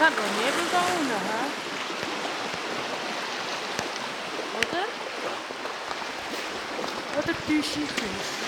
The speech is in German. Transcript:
hat noch Nebel da unten, hä? Oder? Oder täusche ich mich?